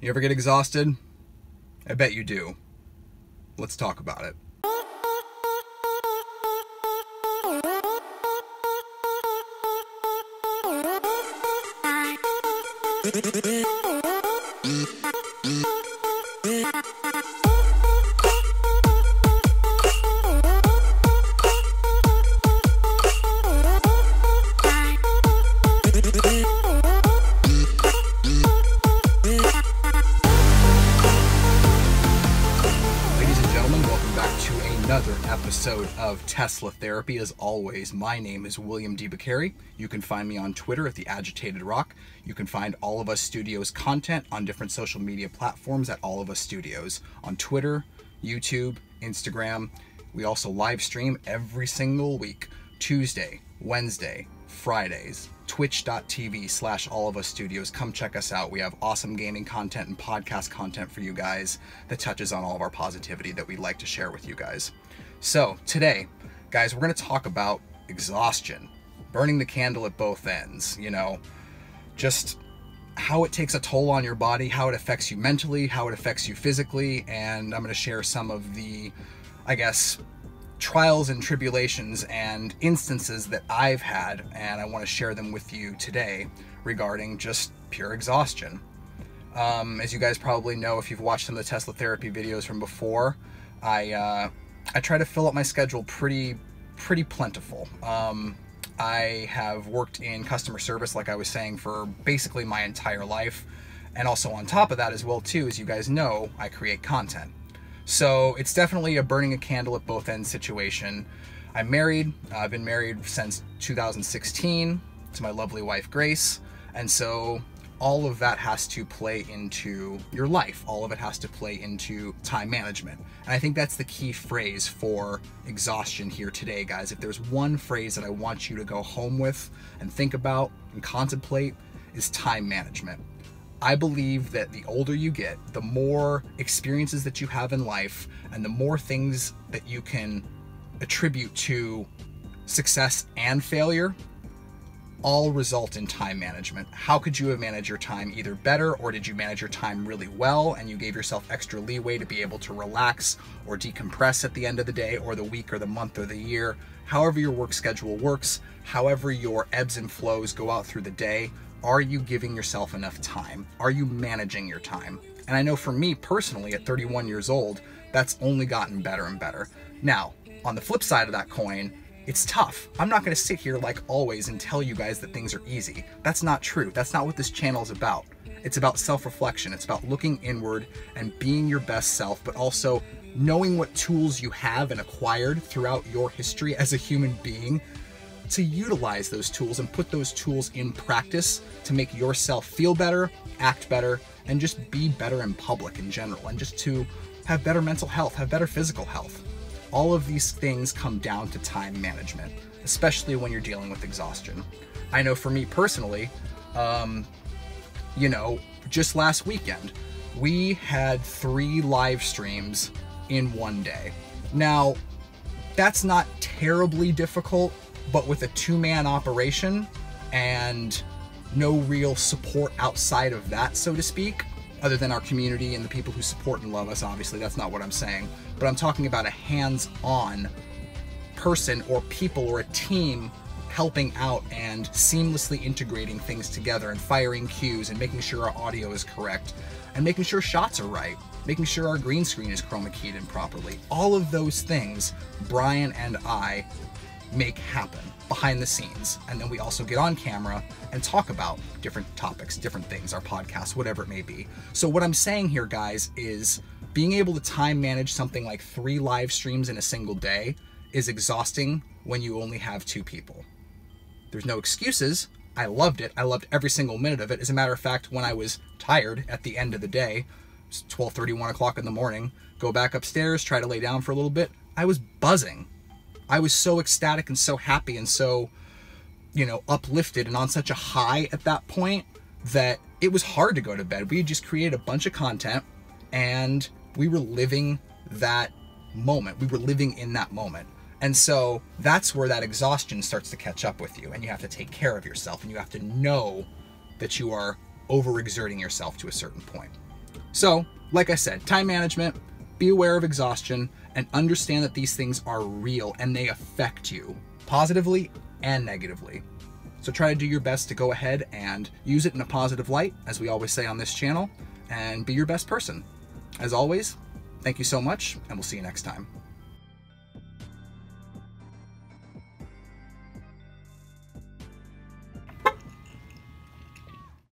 You ever get exhausted? I bet you do. Let's talk about it. Another episode of Tesla Therapy. As always, my name is William D. You can find me on Twitter at the Agitated Rock. You can find All of Us Studios content on different social media platforms at All of Us Studios on Twitter, YouTube, Instagram. We also live stream every single week, Tuesday, Wednesday, Fridays, twitch.tv slash all of us studios. Come check us out. We have awesome gaming content and podcast content for you guys that touches on all of our positivity that we'd like to share with you guys. So today, guys, we're going to talk about exhaustion, burning the candle at both ends, you know, just how it takes a toll on your body, how it affects you mentally, how it affects you physically, and I'm going to share some of the, I guess, trials and tribulations and instances that I've had, and I want to share them with you today regarding just pure exhaustion. Um, as you guys probably know, if you've watched some of the Tesla therapy videos from before, I uh, I try to fill up my schedule pretty pretty plentiful. Um, I have worked in customer service, like I was saying, for basically my entire life, and also on top of that as well too, as you guys know, I create content. So it's definitely a burning a candle at both ends situation. I'm married. I've been married since 2016 to my lovely wife Grace, and so all of that has to play into your life. All of it has to play into time management. And I think that's the key phrase for exhaustion here today, guys. If there's one phrase that I want you to go home with and think about and contemplate is time management. I believe that the older you get, the more experiences that you have in life, and the more things that you can attribute to success and failure, all result in time management. How could you have managed your time either better, or did you manage your time really well and you gave yourself extra leeway to be able to relax or decompress at the end of the day, or the week, or the month, or the year? However, your work schedule works, however, your ebbs and flows go out through the day, are you giving yourself enough time? Are you managing your time? And I know for me personally, at 31 years old, that's only gotten better and better. Now, on the flip side of that coin, it's tough. I'm not going to sit here like always and tell you guys that things are easy. That's not true. That's not what this channel is about. It's about self reflection. It's about looking inward and being your best self, but also knowing what tools you have and acquired throughout your history as a human being to utilize those tools and put those tools in practice to make yourself feel better, act better, and just be better in public in general, and just to have better mental health, have better physical health. All of these things come down to time management, especially when you're dealing with exhaustion. I know for me personally, um, you know, just last weekend, we had three live streams in one day. Now, that's not terribly difficult, but with a two man operation and no real support outside of that, so to speak, other than our community and the people who support and love us, obviously, that's not what I'm saying. But I'm talking about a hands on person or people or a team helping out and seamlessly integrating things together and firing cues and making sure our audio is correct and making sure shots are right, making sure our green screen is chroma keyed in properly. All of those things Brian and I make happen behind the scenes. And then we also get on camera and talk about different topics, different things, our podcast, whatever it may be. So, what I'm saying here, guys, is being able to time manage something like three live streams in a single day is exhausting when you only have two people. There's no excuses. I loved it. I loved every single minute of it. As a matter of fact, when I was tired at the end of the day, it's 12:30, 1 o'clock in the morning, go back upstairs, try to lay down for a little bit. I was buzzing. I was so ecstatic and so happy and so, you know, uplifted and on such a high at that point that it was hard to go to bed. We just created a bunch of content and we were living that moment. We were living in that moment. And so that's where that exhaustion starts to catch up with you, and you have to take care of yourself, and you have to know that you are overexerting yourself to a certain point. So, like I said, time management, be aware of exhaustion, and understand that these things are real and they affect you positively and negatively. So try to do your best to go ahead and use it in a positive light, as we always say on this channel, and be your best person. As always, thank you so much, and we'll see you next time.